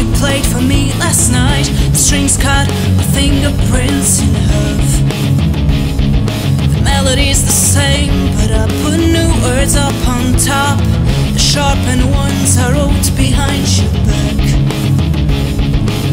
you played for me last night. The strings cut my fingerprints in half. The melody's the same, but I put new words up on top. The sharpened ones I wrote behind your back.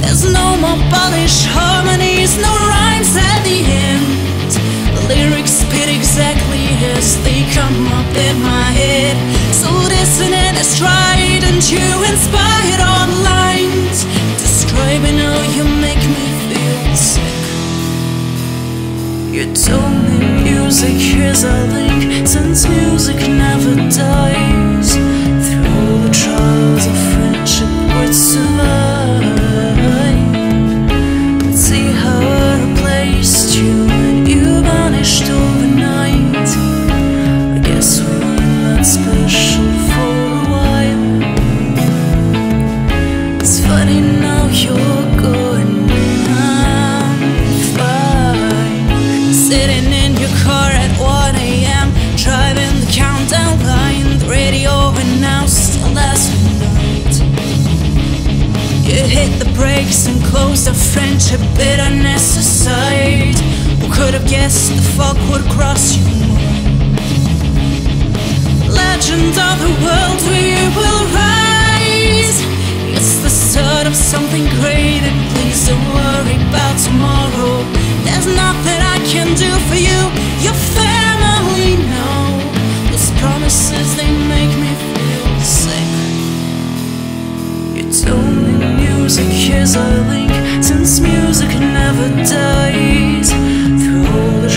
There's no more polished harmonies, no rhymes at the end. The lyrics spit exactly as they come up in my head. So listen and stride, and you inspired all lines. Describing how you make me feel sick. You told me music is a car at 1 a.m., driving the countdown line. The radio announced the last night. You hit the brakes and closed the friendship bitterness aside. Who could have guessed the fog would cross mind? Legend of the world, we will rise. It's the start of something great, and please don't worry about tomorrow. There's nothing I can do for you, Me music is a link, since music never dies. Through all the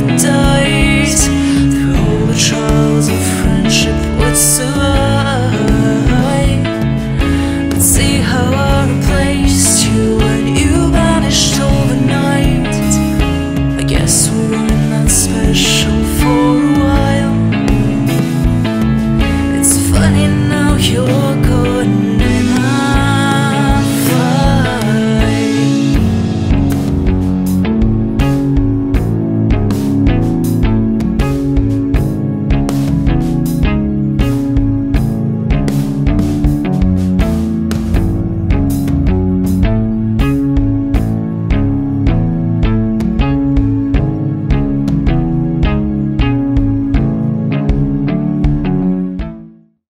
never dies.